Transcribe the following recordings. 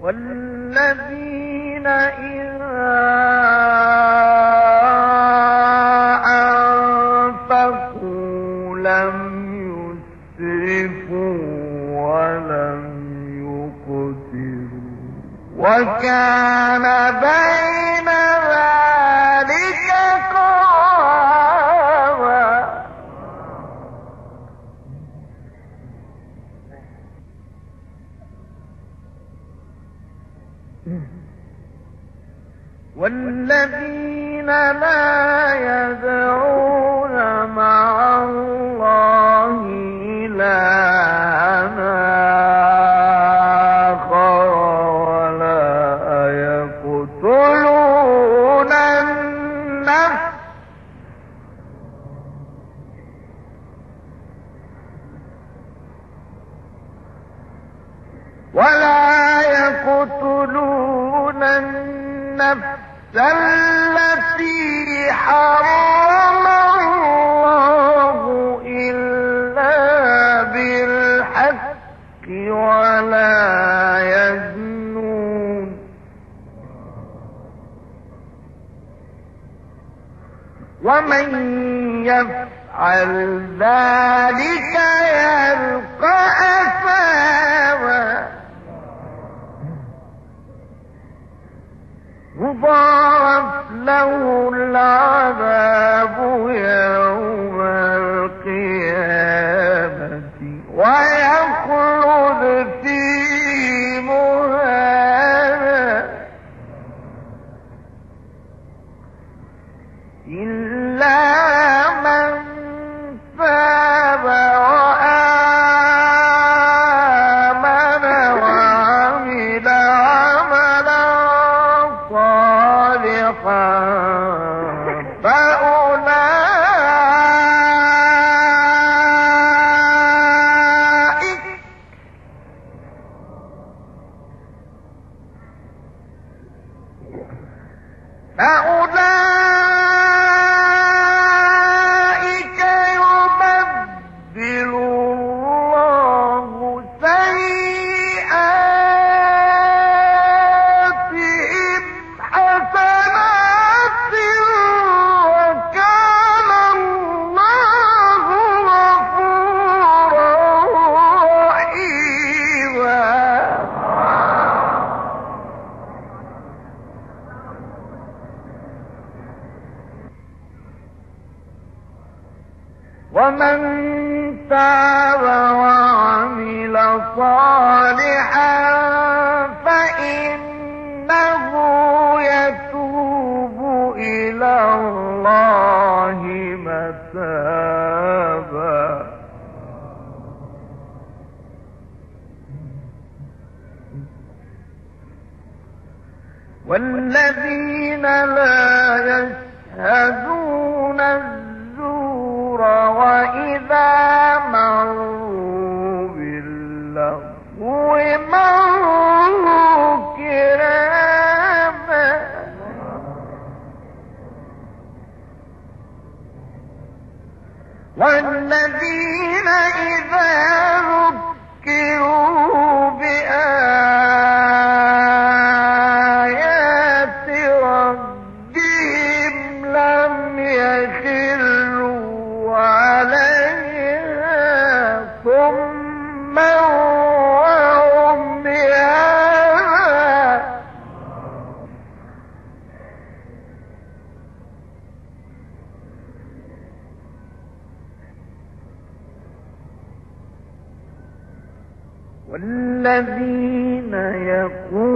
والذين إذا وكان بين والذين لا يدعون مع الله إلهنا آخر ولا يقتلون التي حرم الله إلا بالحق ولا يزنون. ومن يفعل ذلك يلقى أثاما. يضاعف له العذاب تاب وعمل صالحا فإنه يتوب إلى الله متابا. والذين لا يشهدون الزور وإذا باللغو والذين يقولون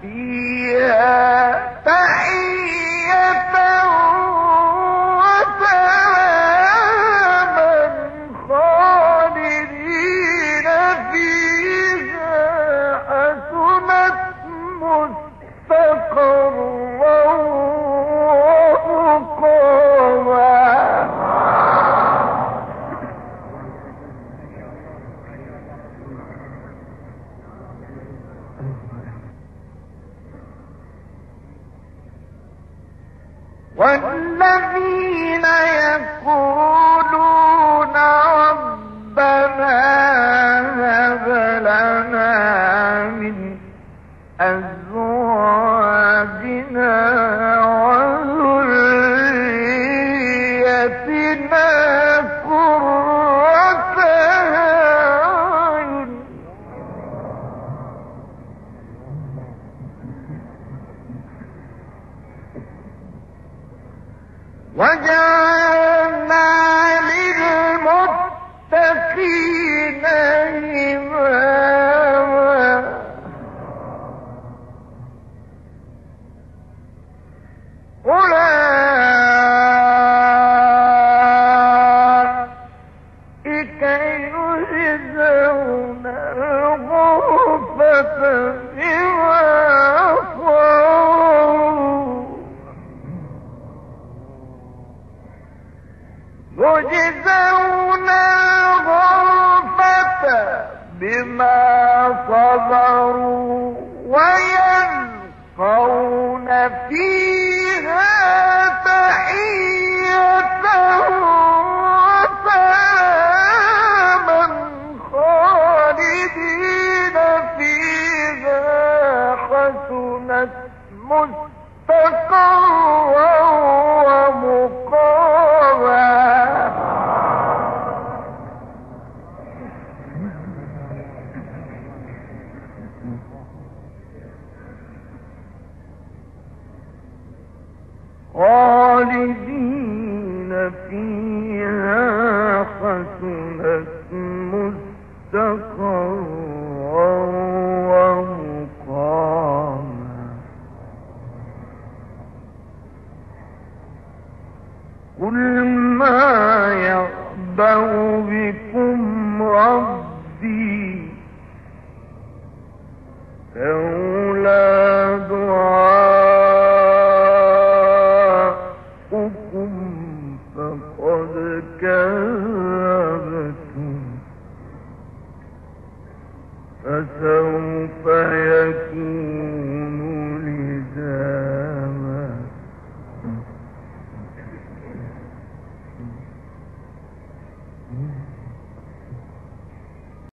فيها والذين يقولون ربنا هب لنا من أزواجنا وجعلنا يجزون الغرفة بما صبروا ويلقون فيها تحية فيها حسنت مستقرا. فسوف يكون.